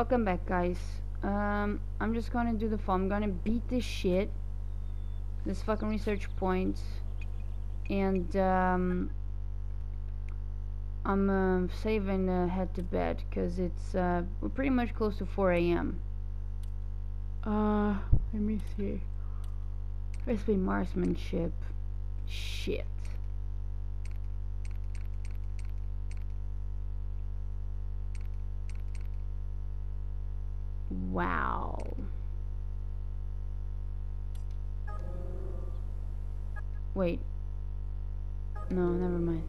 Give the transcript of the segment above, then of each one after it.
welcome back, guys. Um, I'm just gonna do the fall. I'm gonna beat this shit. This fucking research point. And, um, I'm uh, saving uh, head to bed because it's uh, we're pretty much close to 4 a.m. Uh, let me see. Recipe marksmanship. Shit. Wow. Wait. No, never mind.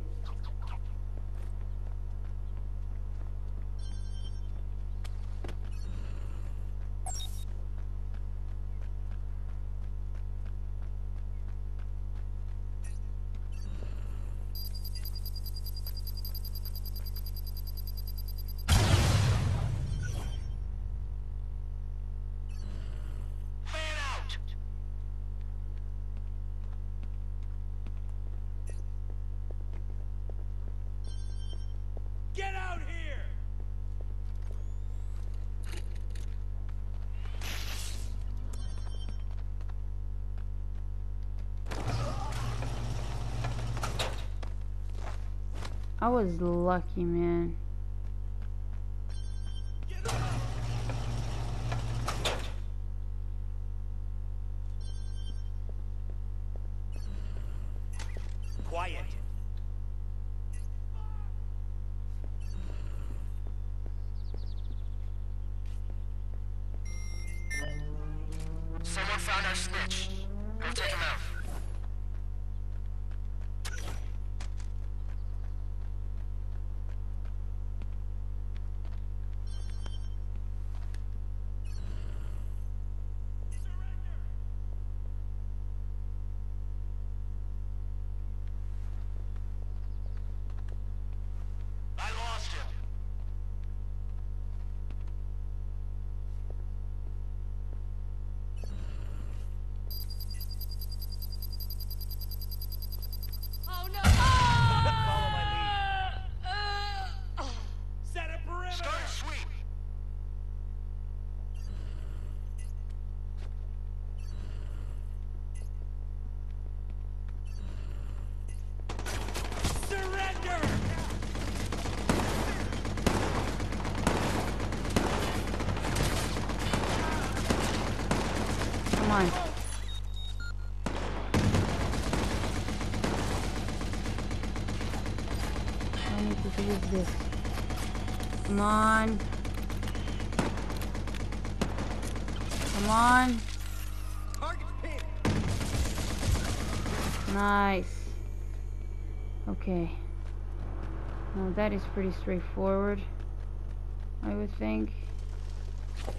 I was lucky, man. Come on. Come on. Nice. Okay. Now that is pretty straightforward. I would think. Just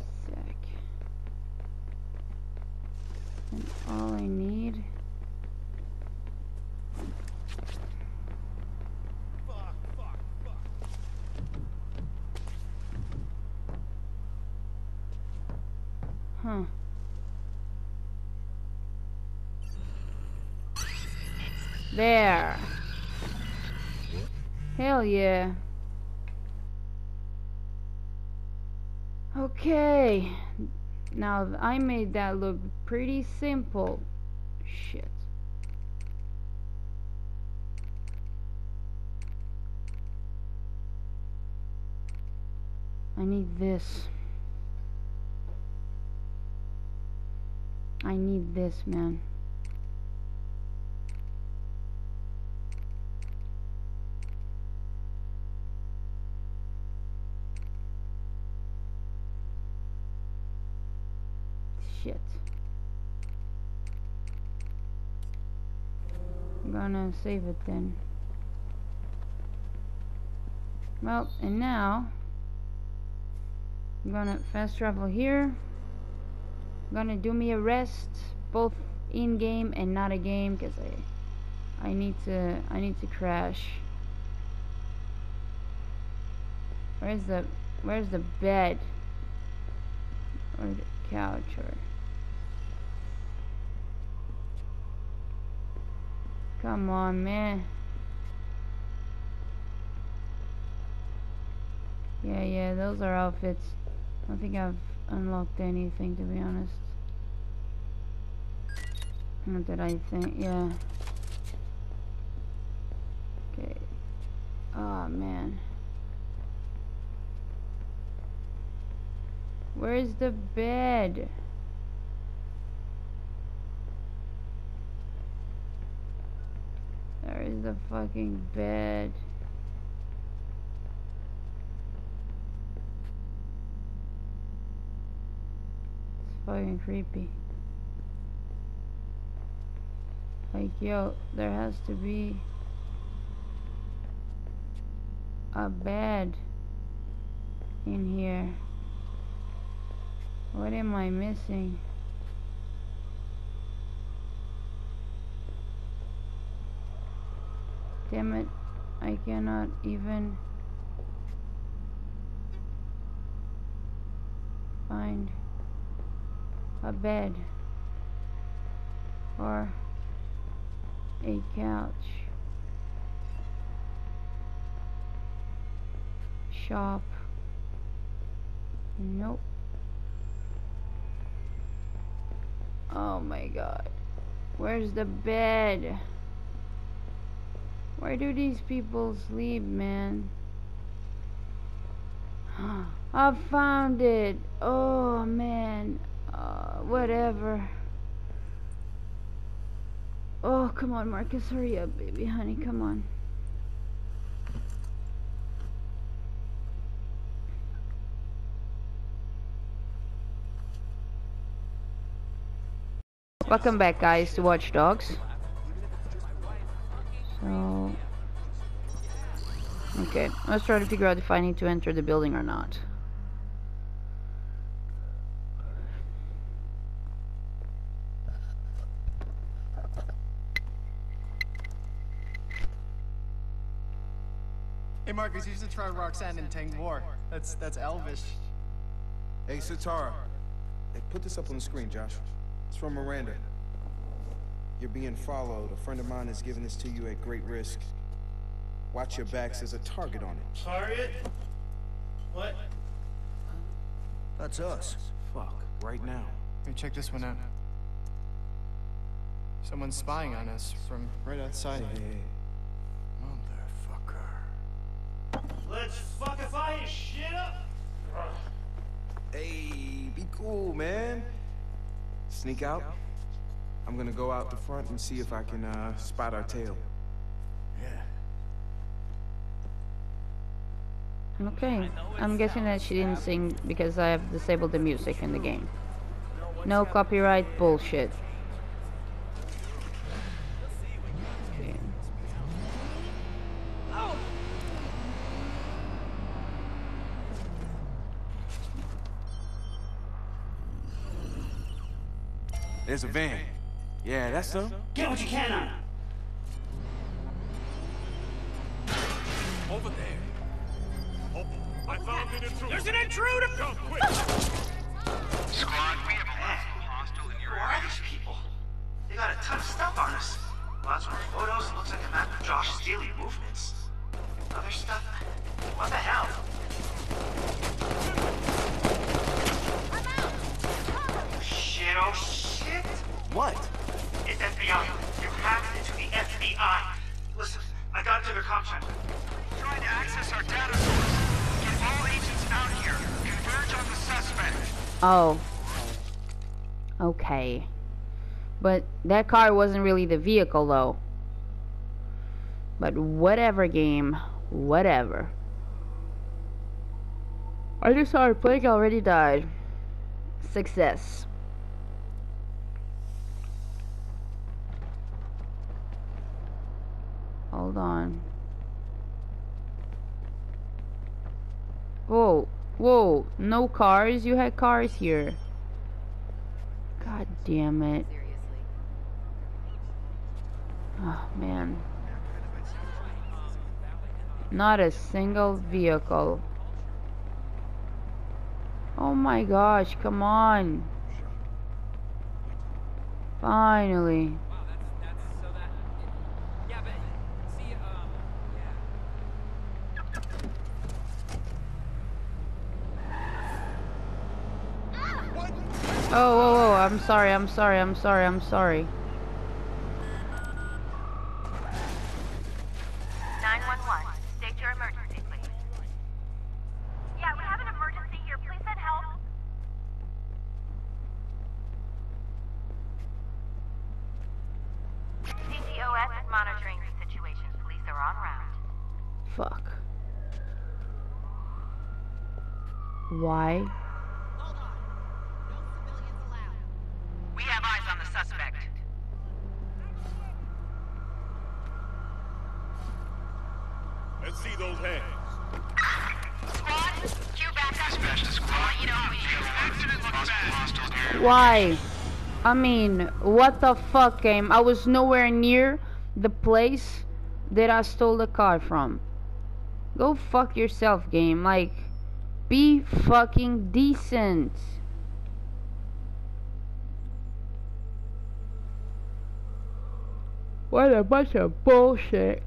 a sec. And all I need. Fuck, fuck, fuck. There. Hell yeah. Okay. Now I made that look pretty simple. Shit. I need this. I need this, man. Shit. I'm gonna save it then. Well, and now I'm gonna fast travel here. Gonna do me a rest, both in game and not a game, cause I, I need to, I need to crash. Where's the, where's the bed? Or the couch, or. Come on, man. Yeah, yeah, those are outfits. I think I've unlocked anything to be honest. Not that I think, yeah. Okay. Oh man. Where's the bed? There is the fucking bed. It's fucking creepy. Like, yo, there has to be a bed in here. What am I missing? Damn it, I cannot even find a bed or a couch. Shop. Nope. Oh my god. Where's the bed? Where do these people sleep, man? I found it. Oh man. Uh, whatever. Oh, come on, Marcus. Hurry up, baby. Honey, come on. Welcome back, guys, to Watch Dogs. So... Okay, let's try to figure out if I need to enter the building or not. Hey Marcus, you should try Roxanne and Tang War. That's that's Elvish. Hey, Sitara. Hey, put this up on the screen, Josh. It's from Miranda. You're being followed. A friend of mine is giving this to you at great risk. Watch your backs. There's a target on it. Target? What? That's us. Fuck. Right now. Hey, check this one out. Someone's spying on us from right outside. Hey, Let's fuckify his shit up? hey, be cool, man. Sneak out. I'm gonna go out the front and see if I can uh, spot our tail. Yeah. Okay, I'm guessing that she didn't sing because I have disabled the music in the game. No copyright bullshit. There's a van. Yeah, that's them. Get what you can on him. Over there. Oh, I found an intruder. There's an intruder! Go, quick! Oh. Okay. But that car wasn't really the vehicle though. But whatever game, whatever. I just saw her plague already died. Success. Hold on. Whoa, whoa, no cars? You had cars here. God damn it. Oh, man. Not a single vehicle. Oh my gosh, come on. Finally. Oh, whoa, whoa, I'm sorry, I'm sorry, I'm sorry, I'm sorry. 911. State your emergency, please. Yeah, we have an emergency here. Please send help. CTOS is monitoring the situation. Police are en route. Fuck. Why? Why? I mean, what the fuck, game? I was nowhere near the place that I stole the car from. Go fuck yourself, game. Like, be fucking decent. What a bunch of bullshit.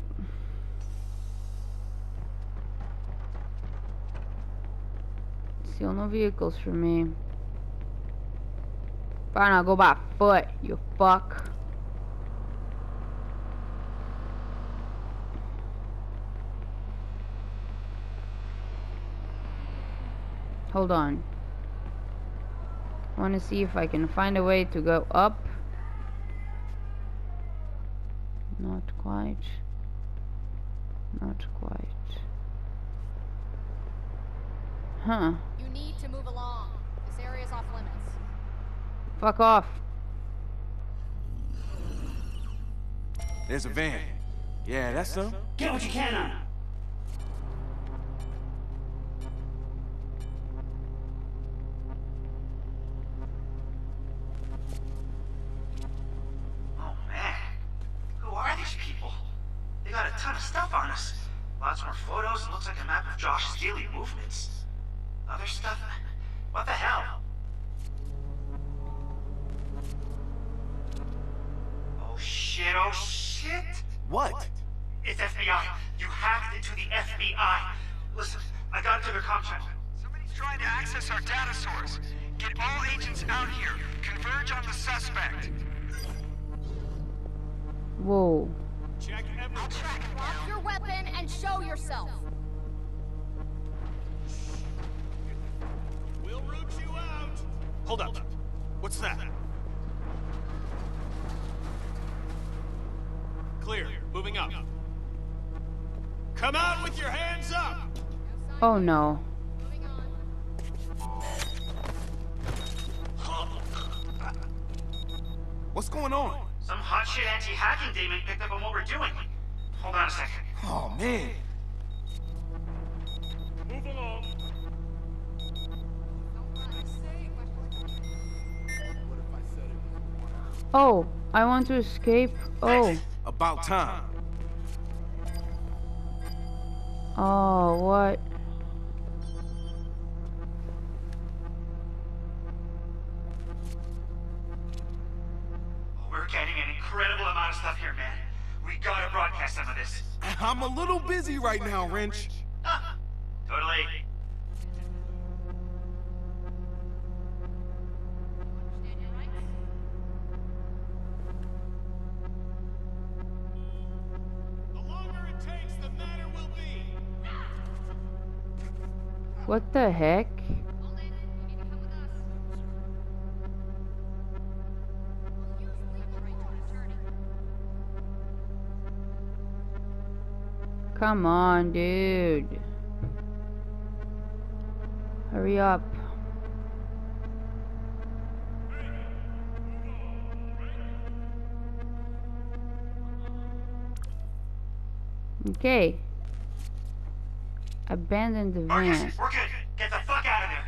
Still no vehicles for me. Fine, I'll go by foot, you fuck. Hold on. I want to see if I can find a way to go up. Not quite. Not quite. Huh. You need to move along. This area is off limits. Fuck off. There's a van. Yeah, that's them. Get what you can on Whoa. Check everything. Drop your weapon and show yourself. We'll root you out. Hold up. What's that? Clear. Moving up. Come out with your hands up. Oh no. What's going on? Some hot shit anti-hacking demon picked up on what we're doing. Hold on a second. Oh, man. Move along. Oh, I want to escape. Oh. About time. Oh, what? Gotta some of this. I'm a little busy right now, Wrench. Huh. Totally. The longer it takes, the madder we'll be. What the heck? Come on, dude. Hurry up. Okay. Abandon the Marcus, van. we're good. Get the fuck out of there.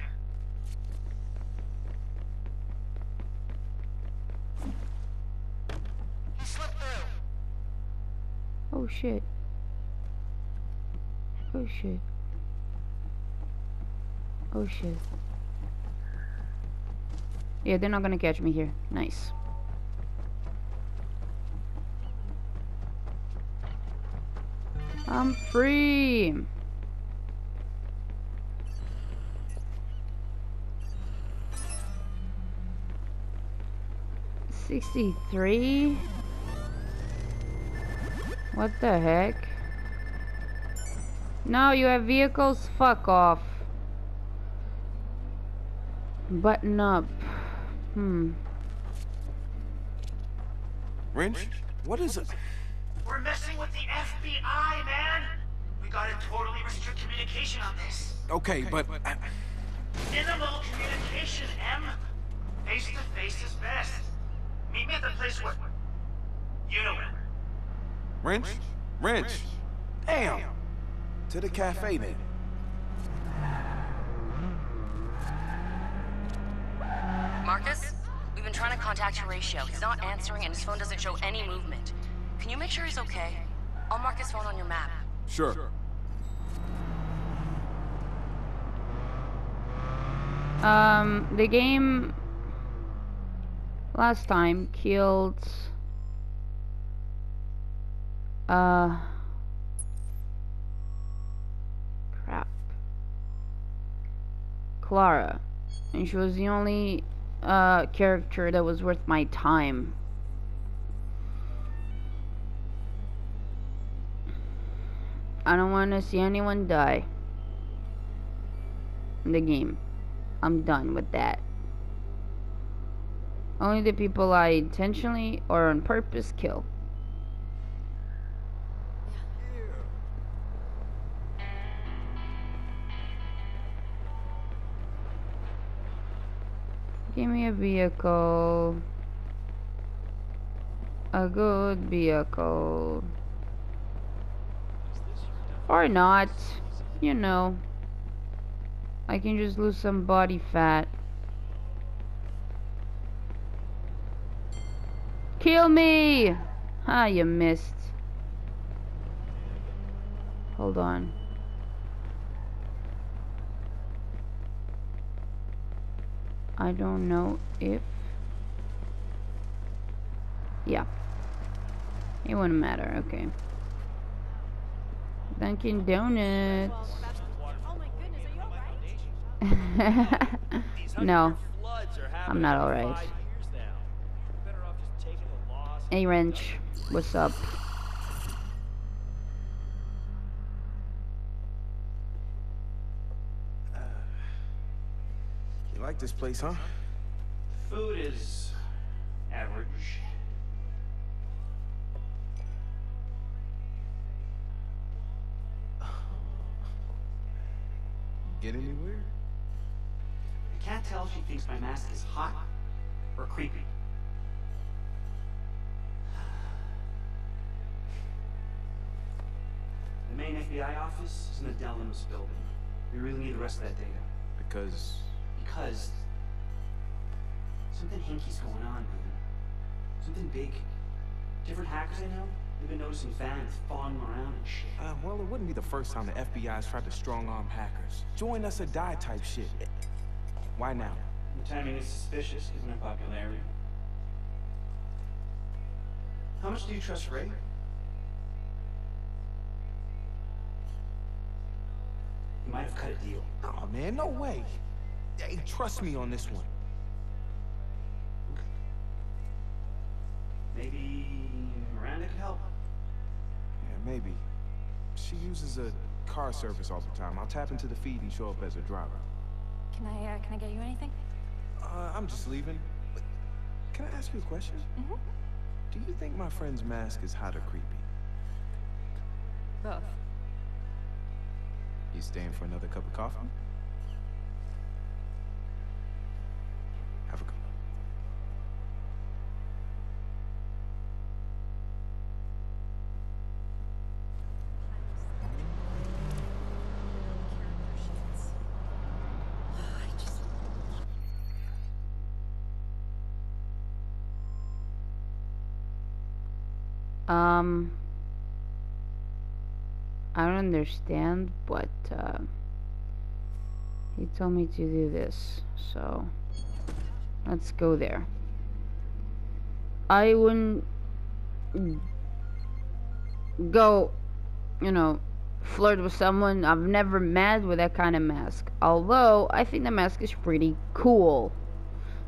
He slipped through. Oh shit. Oh shit. Oh shit. Yeah, they're not gonna catch me here. Nice. I'm free. 63? What the heck? No, you have vehicles? Fuck off. Button up. Hmm. Wrench? What is it? We're messing with the FBI, man! We gotta totally restrict communication on this. Okay, but uh, Minimal communication, M. Face to face is best. Meet me at the place where... You know it. wrench, wrench. Damn. To the cafe then. Marcus? We've been trying to contact Horatio. He's not answering and his phone doesn't show any movement. Can you make sure he's okay? I'll mark his phone on your map. Sure. Um, the game last time killed uh Clara and she was the only uh character that was worth my time I don't want to see anyone die in the game I'm done with that. Only the people I intentionally or on purpose kill. A vehicle. A good vehicle. Or not. You know. I can just lose some body fat. Kill me! Ah, you missed. Hold on. I don't know if... Yeah. It wouldn't matter, okay. Dunkin' Donuts. Oh my goodness, are you alright? no. I'm not alright. five years now. Better off just taking the loss. Hey, Wrench. What's up? Like this place, huh? Food is... average. Get anywhere? I can't tell if she thinks my mask is hot or creepy. The main FBI office is in the Delamus building. We really need the rest of that data. Because Because... Something hinky's going on, brother. Something big. Different hackers I know, they've been noticing fans following them around and shit. Uh, well, it wouldn't be the first time the FBI's tried to strong-arm hackers. Join us or die type shit. Why now? The timing is suspicious, given her popularity. How much do you trust Ray? He might have cut a deal. Oh man, no way. Hey, trust me on this one. Maybe Miranda can help. Yeah, maybe. She uses a car service all the time. I'll tap into the feed and show up as a driver. Can I, uh, can I get you anything? Uh, I'm just leaving. But can I ask you a question? Mm -hmm. Do you think my friend's mask is hot or creepy? Both. You staying for another cup of coffee? Understand, but uh, he told me to do this, so let's go there. I wouldn't go, you know, flirt with someone I've never met with that kind of mask. Although I think the mask is pretty cool.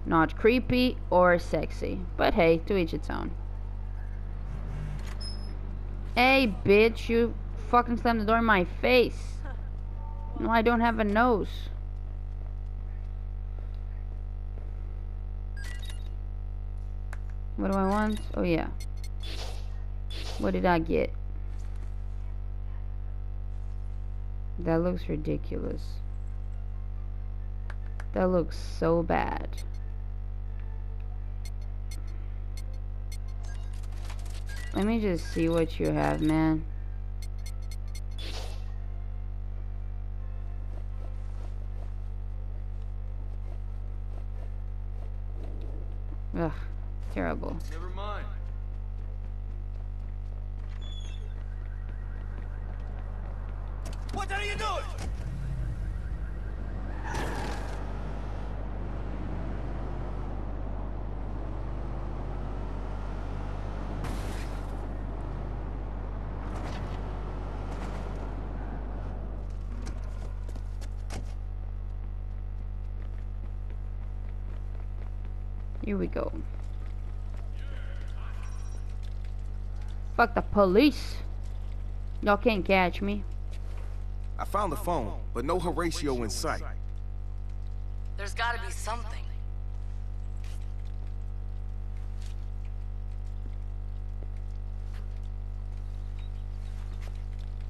Not creepy or sexy. But hey, to each its own. Hey, bitch, you fucking slammed the door in my face. No, I don't have a nose. What do I want? Oh, yeah. What did I get? That looks ridiculous. That looks so bad. Let me just see what you have, man. Ugh, terrible. Never mind. What are you doing? Here we go. Fuck the police. Y'all can't catch me. I found the phone, but no Horatio in sight. There's gotta be something.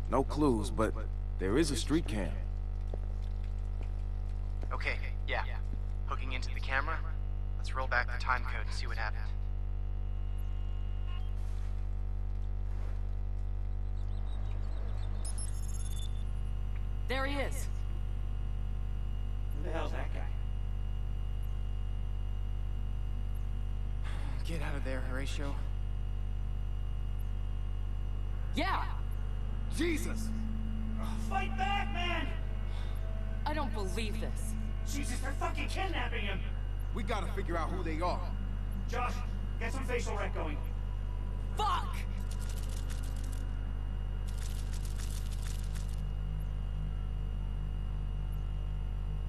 No clues, but there is a street cam. Okay, yeah. Hooking into the camera. Let's roll back the time code and see what happened. There he is. Who the hell's that guy? Get out of there, Horatio. Yeah! Jesus! Fight back, man! I don't believe this. Jesus, they're fucking kidnapping him! We gotta figure out who they are. Josh, get some facial rec going. Fuck!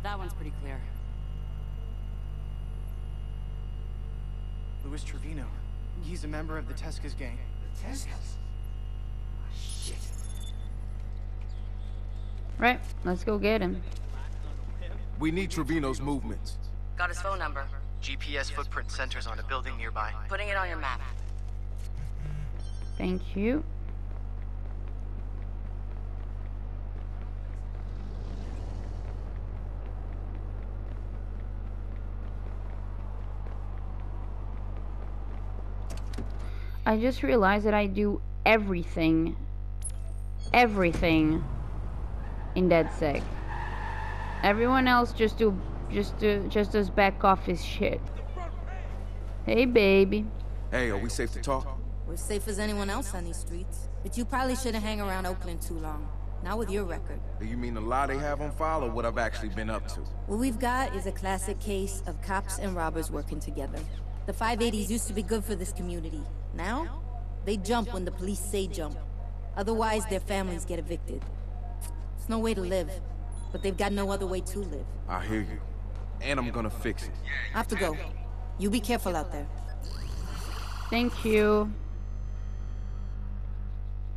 That one's pretty clear. Louis Trevino. He's a member of the Tezcas gang. The Tezcas? Ah, shit. Right, let's go get him. We need Trevino's movements. Got his phone number. GPS footprint centers on a building nearby. Putting it on your map. Thank you. I just realized that I do everything, everything in DedSec. Everyone else just do, just do, just does back office shit. Hey, baby. Hey, are we safe to talk? We're safe as anyone else on these streets. But you probably shouldn't hang around Oakland too long. Not with your record. Do you mean the lie they have on file or what I've actually been up to? What we've got is a classic case of cops and robbers working together. The 580s used to be good for this community. Now, they jump when the police say jump. Otherwise, their families get evicted. It's no way to live, but they've got no other way to live. I hear you. And I'm gonna fix it. I have to go. You be careful out there. Thank you.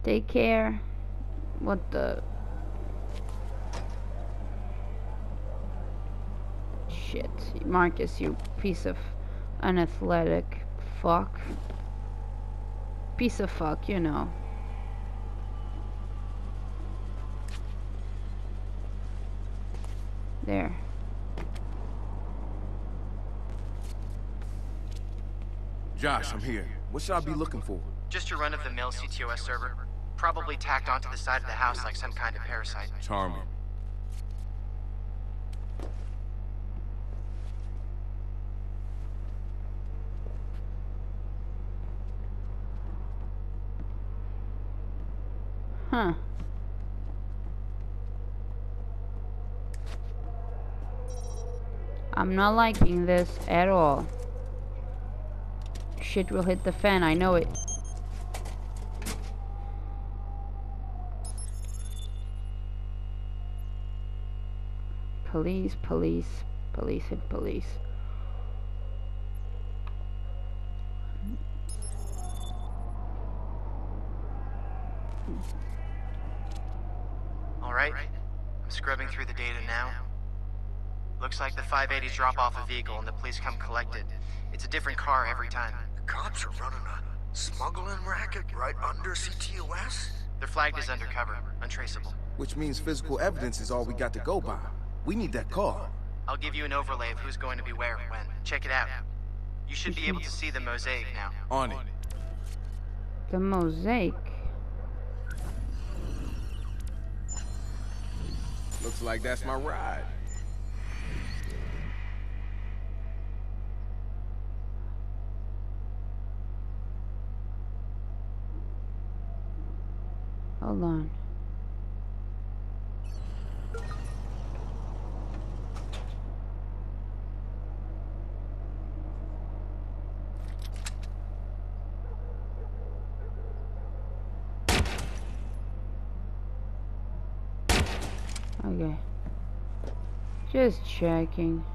Take care. What the? Shit. Marcus, you piece of unathletic fuck. Piece of fuck, you know. There. Josh, I'm here. What should I be looking for? Just your run-of-the-mill CTOS server. Probably tacked onto the side of the house like some kind of parasite. Charming. Huh. I'm not liking this at all shit will hit the fan, I know it. Police, police, police and police. Alright, I'm scrubbing through the data now. Looks like the 580s drop off a vehicle and the police come collect it. It's a different car every time. The cops are running a smuggling racket right under CTOS? They're flagged as undercover, untraceable. Which means physical evidence is all we got to go by. We need that car. I'll give you an overlay of who's going to be where when. Check it out. You should be able to see the mosaic now. On it. The mosaic. Looks like that's my ride. Hold on. Okay. Just checking.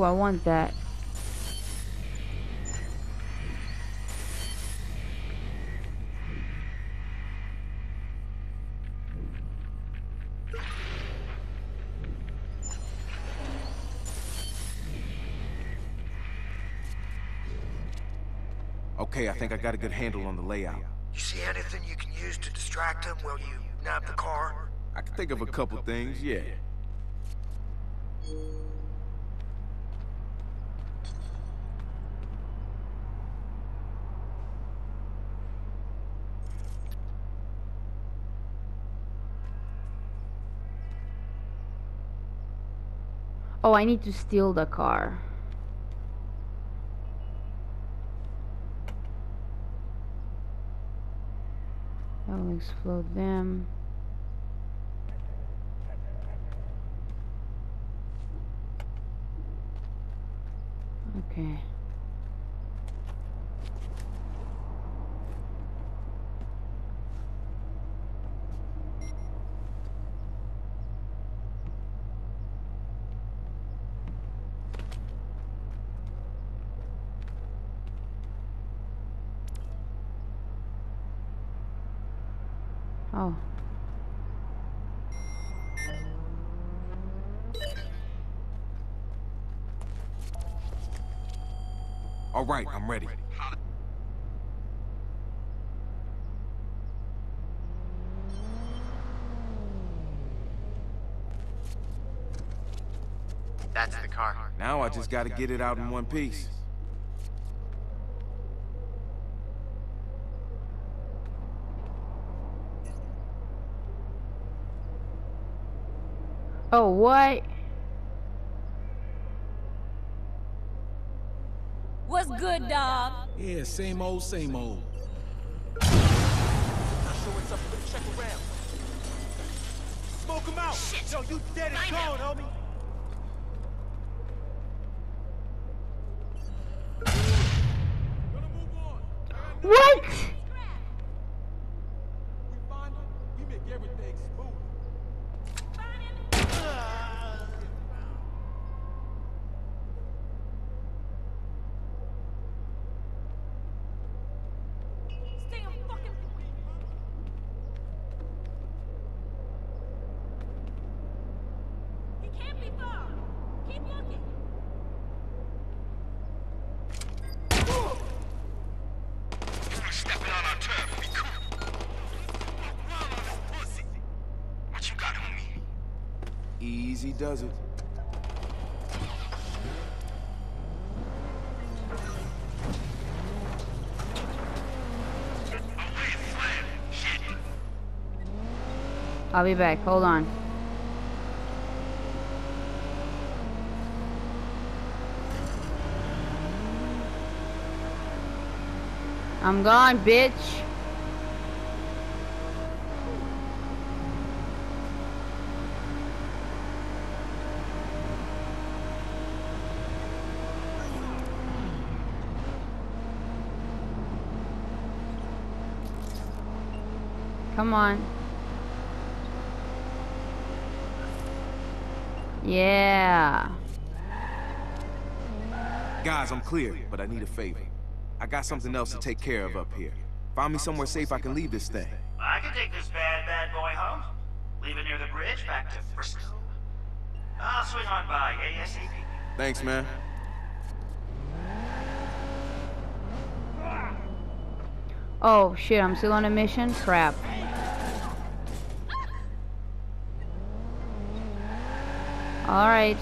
Oh, I want that. Okay, I think I got a good handle on the layout. You see anything you can use to distract him while you nab the car? I can think of a couple things, yeah. Oh, I need to steal the car. I will explode them. Okay. Right, I'm ready. That's the car. Now I just gotta get it out in one piece. Oh, what? What's good, dog? Yeah, same old, same old. Not sure what's up, but check around. Smoke him out! Yo, you dead and gone, homie! What? We find him, we make everything smooth. Stay on fucking. He can't be far. Keep looking. Stepping on our turf, be cool. What you got, homie? Easy does it. I'll be back. Hold on. I'm gone, bitch. Come on. Yeah. Guys, I'm clear, but I need a favor. I got something else to take care of up here. Find me somewhere safe I can leave this thing. I can take this bad, bad boy home. Leave it near the bridge back to Frisco. I'll swing on by ASAP. Thanks, man. Oh shit, I'm still on a mission? Crap. Alright.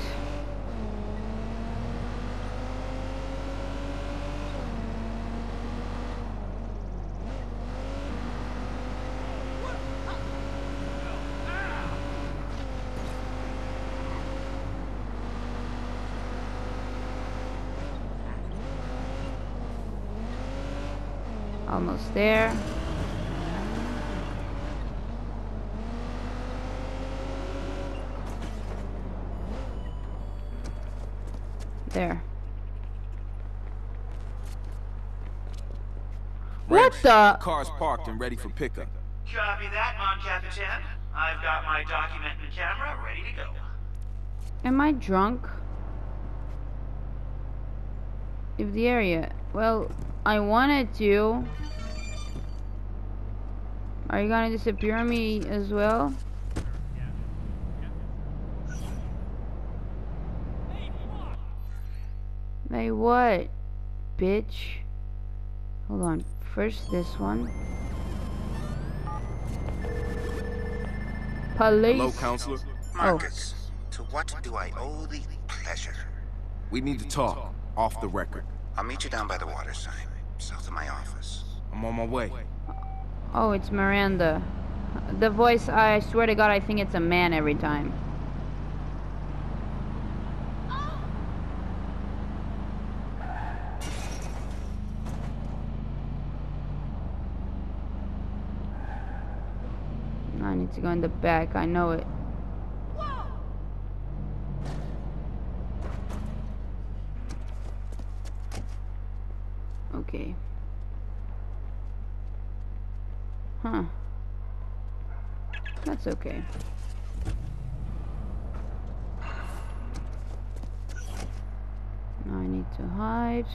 Almost there. There. What the? Car's parked and ready for pickup. Copy that, Mon Capitan. I've got my document and camera ready to go. Am I drunk? If the area... Well, I wanted to. Are you gonna disappear on me as well? Hey, what? Bitch. Hold on. First this one. Police. Hello, counselor. Oh. Marcus, to what do I owe the pleasure? We need to talk. Off the record. I'll meet you down by the water sign, south of my office. I'm on my way. Oh, it's Miranda. The voice, I swear to God, I think it's a man every time. I need to go in the back, I know it. Okay. Huh. That's okay. Now I need to hide.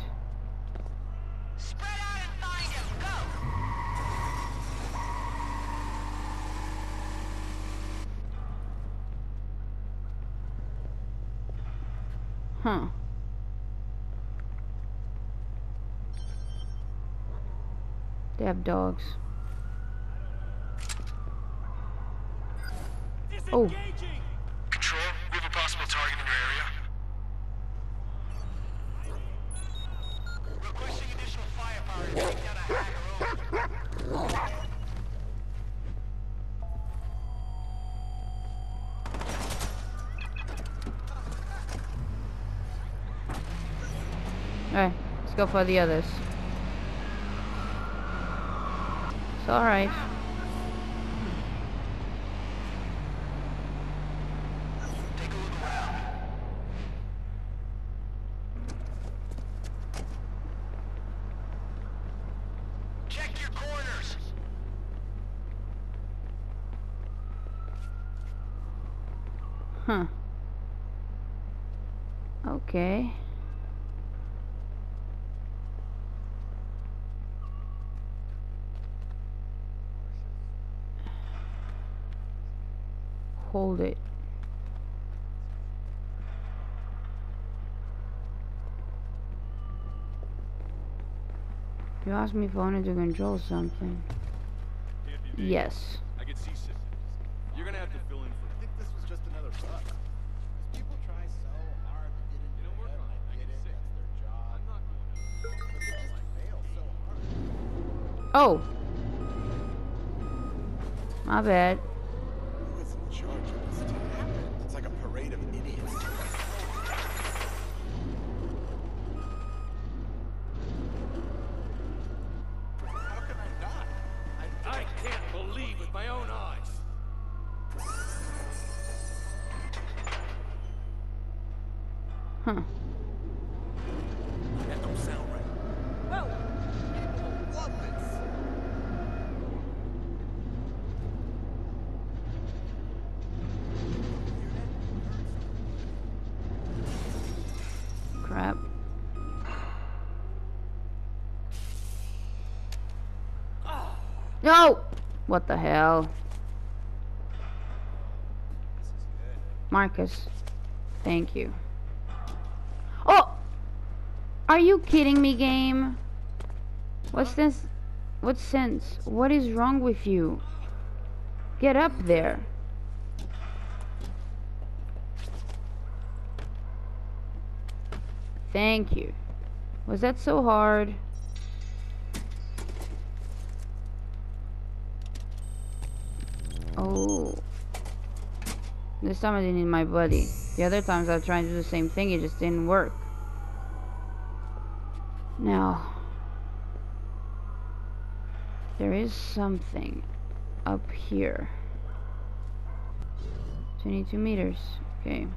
They have dogs. Oh. Control, we have a possible target in your area. Requesting additional firepower to take down a hacker over. Alright, let's go for the others. It's alright. Check your corners. Huh. Okay. Hold it. You asked me if I wanted to control something. Yes. I get seasick. You're gonna have to fill in for. I think this was just another bug. People try so hard to get into your head, and I get it. That's their job. I'm not But they just fail so hard. Oh. My bad. What the hell? Marcus. Thank you. Oh! Are you kidding me, game? What's this? What sense? What is wrong with you? Get up there. Thank you. Was that so hard? This time I didn't need my buddy. The other times I trying to do the same thing, it just didn't work. Now, there is something up here. 22 meters. Okay.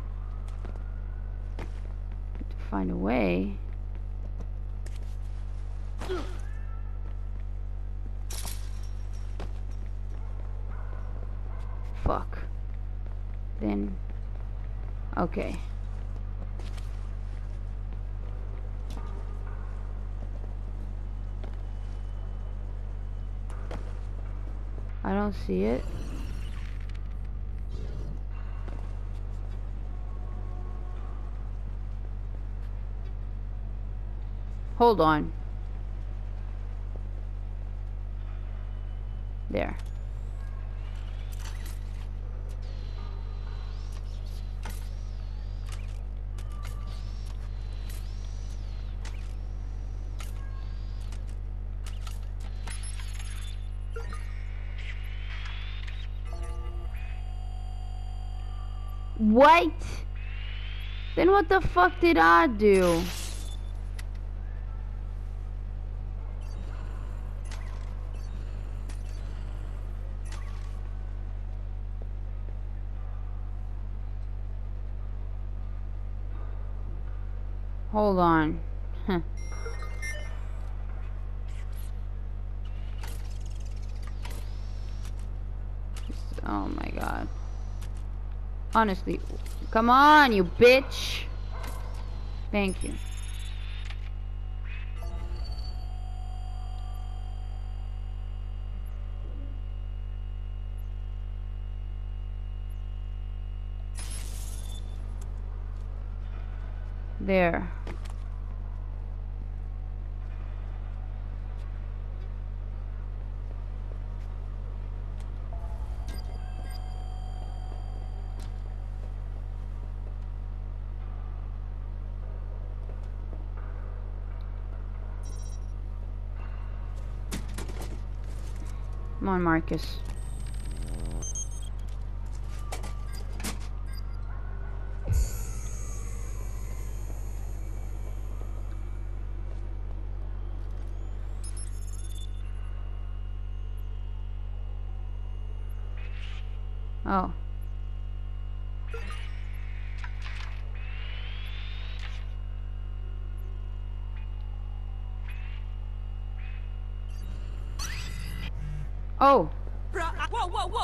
To find a way. Fuck. Then. Okay. I don't see it. Hold on. There. What? Then what the fuck did I do? Hold on. Huh. Oh my god. Honestly, come on, you bitch. Thank you. There. Marcus.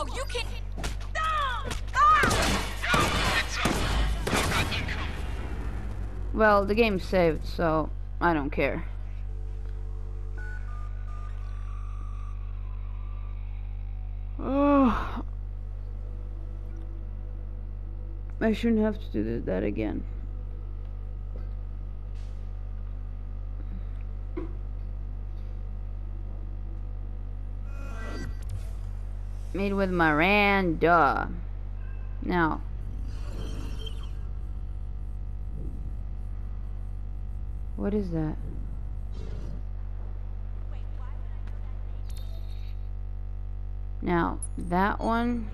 You can't. Well, the game's saved, so I don't care. Oh. I shouldn't have to do that again. Made with Miranda. Now. What is that? Now, that one.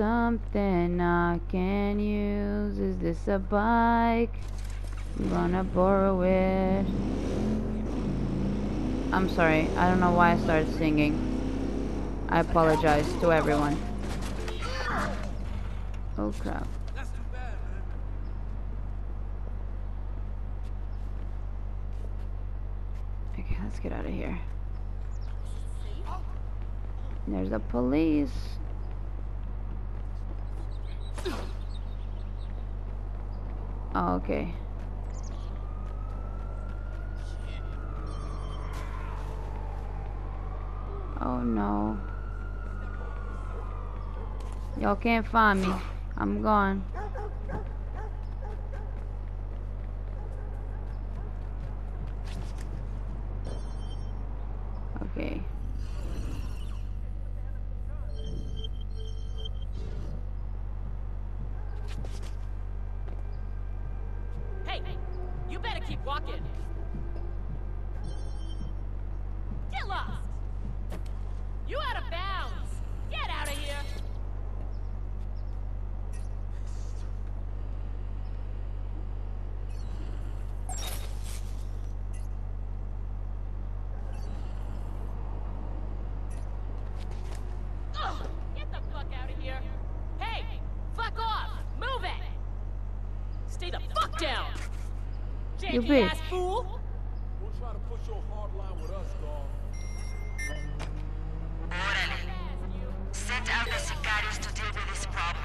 Something I can use. Is this a bike? I'm gonna borrow it. I'm sorry. I don't know why I started singing. I apologize to everyone. Oh crap. Okay, let's get out of here. There's the police. Oh, okay. Oh no. Y'all can't find me. I'm gone. Okay. Hey, you better keep walking. Get lost. You out of bounds. Get out of here. Ugh, Get the fuck out of here. Hey, fuck off. Move it. Stay the fuck down. You Janky bitch. fool. Don't try to push your hard line with us, dog. Orderly. Send out the sicarios to deal with this problem.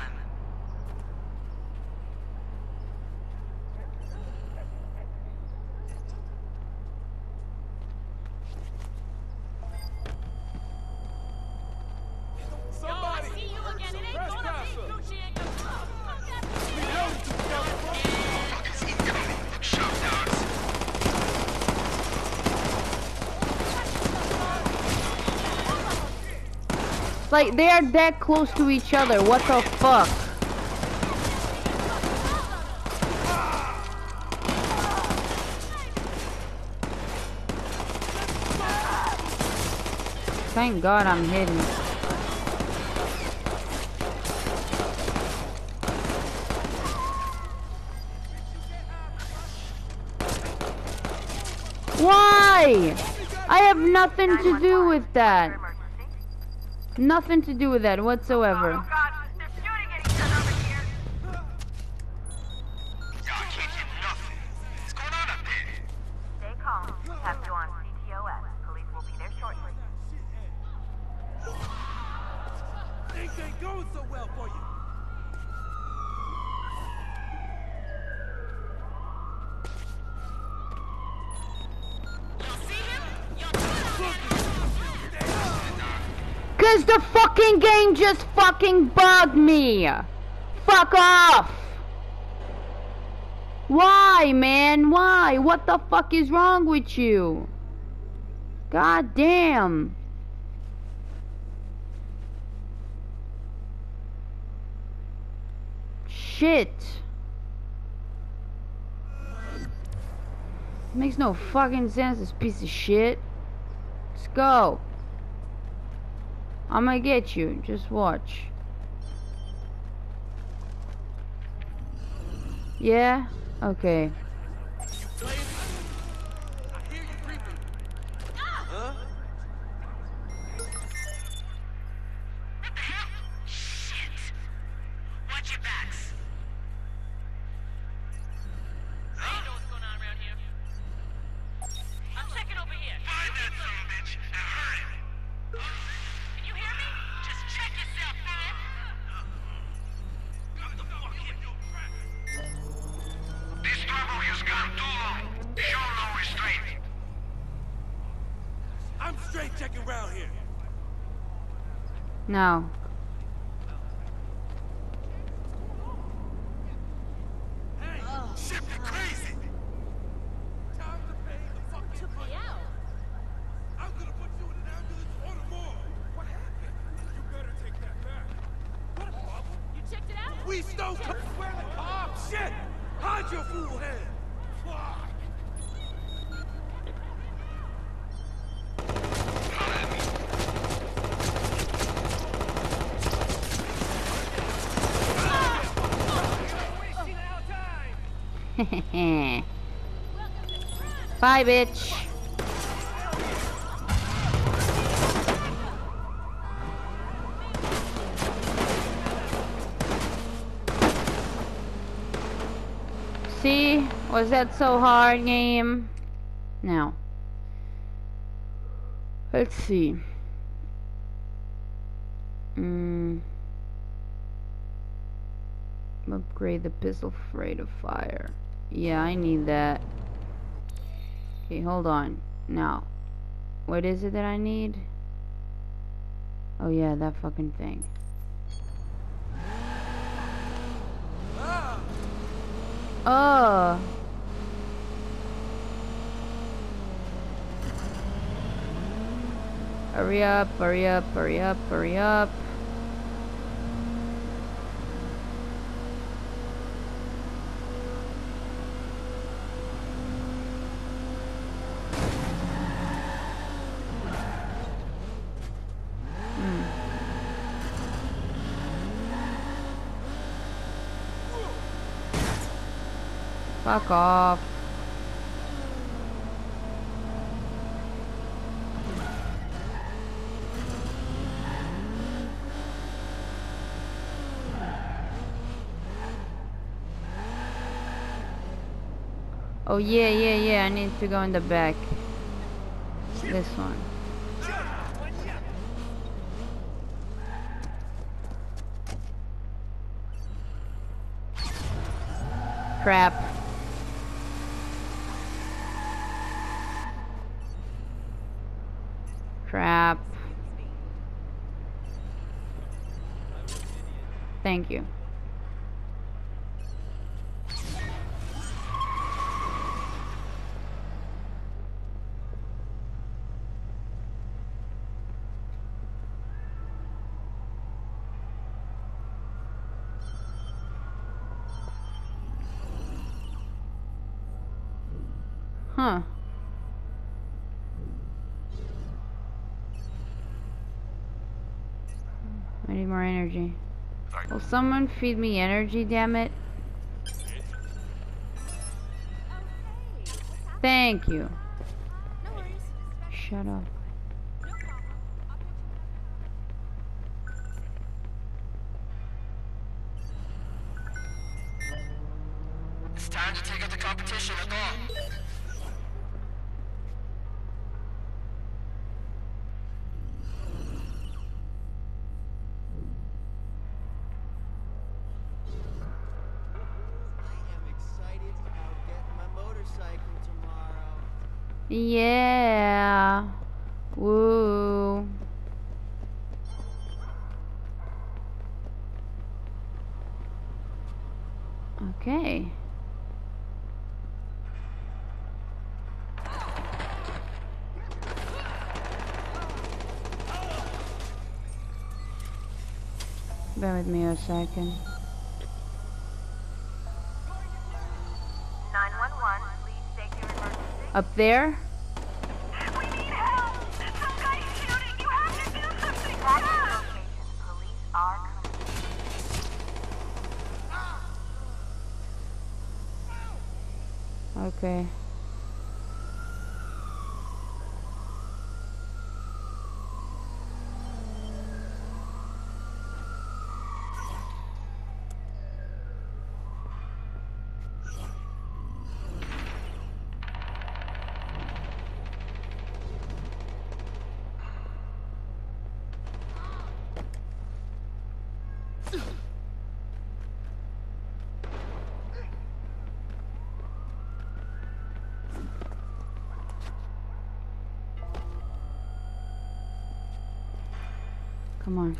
Like, they're that close to each other. What the fuck? Thank God I'm hidden. Why? I have nothing to do with that. Nothing to do with that whatsoever. Fucking game just fucking bugged me. Fuck off. Why, man? Why? What the fuck is wrong with you? God damn. Shit. Makes no fucking sense, this piece of shit. Let's go. I'm gonna get you. Just watch. Yeah? Okay. No. Bye, bitch. See? Was that so hard, game? Now. Let's see. Mm. Upgrade the pistol rate of fire. Yeah, I need that. Okay, hold on. Now, what is it that I need? Oh yeah, that fucking thing. Oh. Hurry up, hurry up, hurry up, hurry up. Hmm. Fuck off. Oh yeah, yeah, yeah, I need to go in the back. This one. Crap. Crap. Thank you. Someone feed me energy, damn it? Thank you. Shut up. Bear with me a second. 911, please state your emergency. Up there? We need help! Some guy's shooting! You have to do something! Back location. Police are coming. Okay. Come on.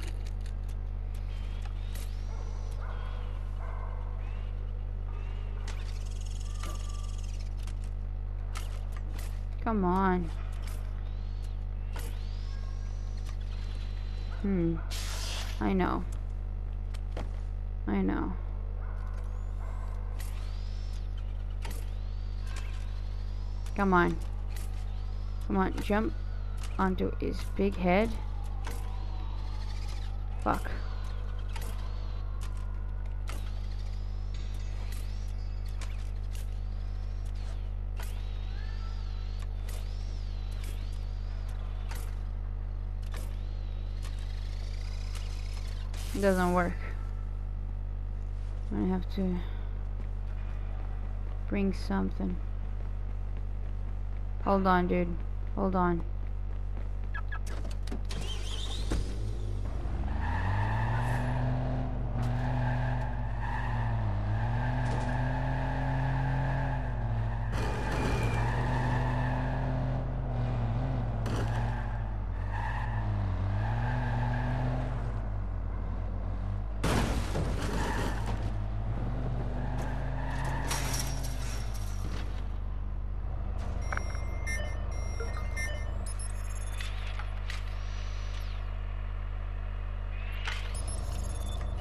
Come on. Hmm. I know. I know. Come on. Come on, jump onto his big head. Fuck. It doesn't work. I have to bring something. Hold on, dude. Hold on.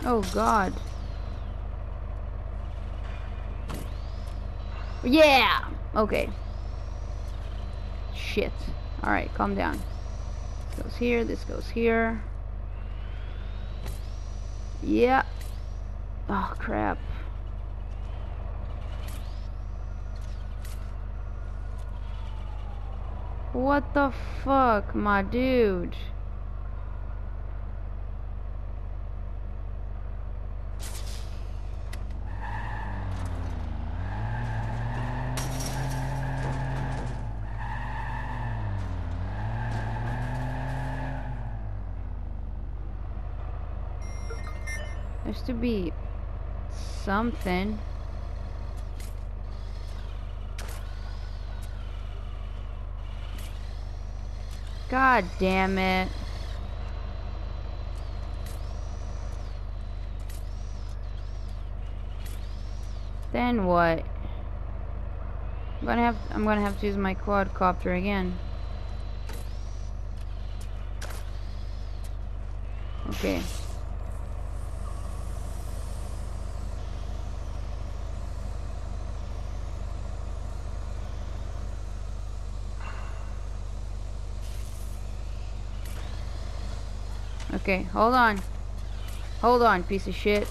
Oh god. Yeah! Okay. Shit. Alright, calm down. This goes here, this goes here. Yeah. Oh crap. What the fuck, my dude? To be something. God damn it. Then what? I'm gonna have I'm gonna have to use my quadcopter again. Okay. Okay, hold on. Hold on, piece of shit.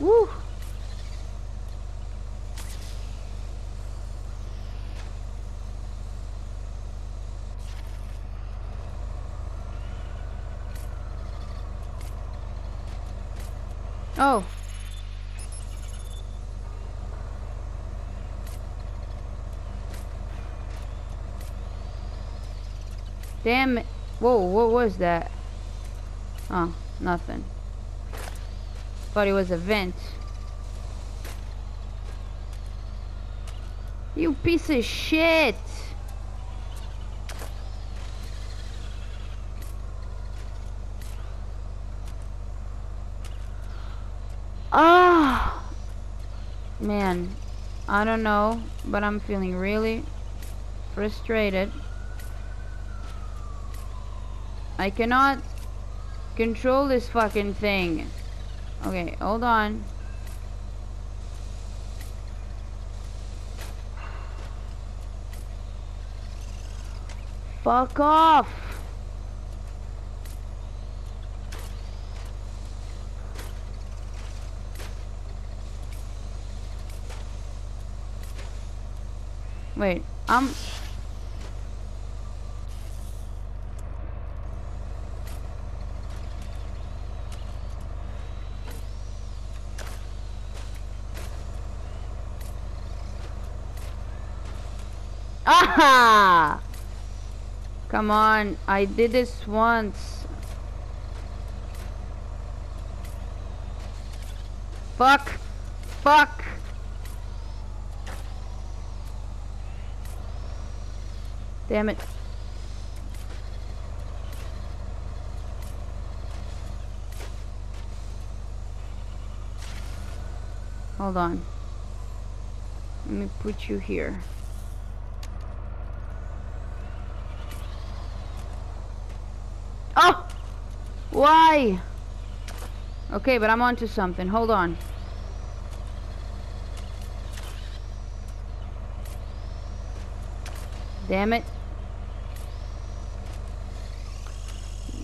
Woo! Oh. Damn it. Whoa, what was that? Oh, nothing. Thought it was a vent. You piece of shit! Ah! Man, I don't know, but I'm feeling really frustrated. I cannot control this fucking thing. Okay, hold on. Fuck off! Wait, I'm... Aha! Come on, I did this once. Fuck! Fuck! Damn it. Hold on. Let me put you here. Oh! Why? Okay, but I'm onto something. Hold on. Damn it.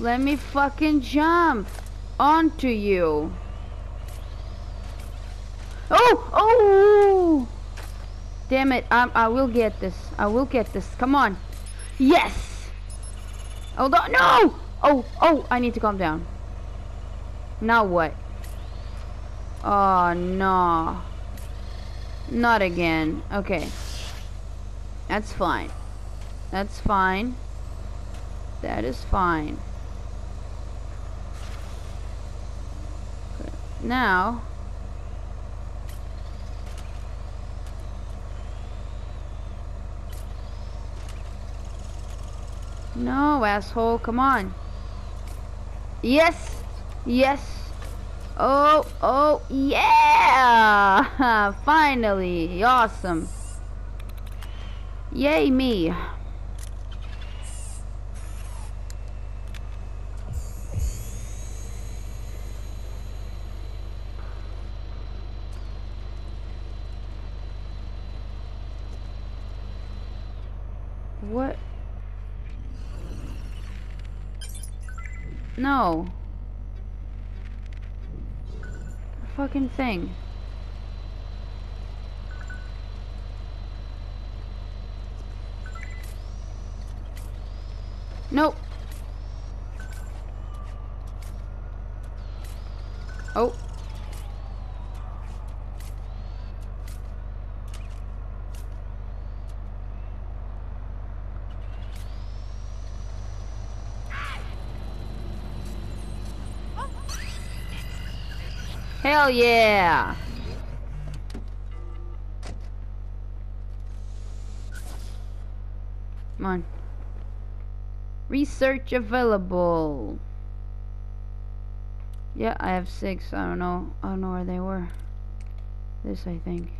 Let me fucking jump onto you. Oh! Oh! Damn it. I, I will get this. I will get this. Come on. Yes! Hold on. No! Oh, oh, I need to calm down. Now what? Oh, no. Not again. Okay. That's fine. That's fine. That is fine. Now... No, asshole, come on. Yes! Yes! Oh, oh, yeah! Finally! Awesome! Yay me! What? No. Fucking thing. Nope. Oh. Hell yeah! Come on. Research available. Yeah, I have six. I don't know. I don't know where they were. This, I think.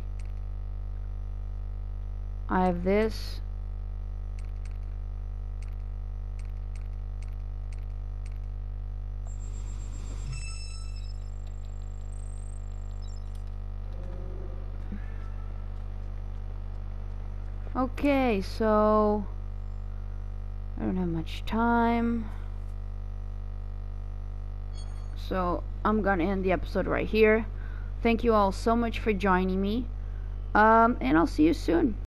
I have this. Okay, so I don't have much time. So I'm gonna end the episode right here. Thank you all so much for joining me. Um, and I'll see you soon.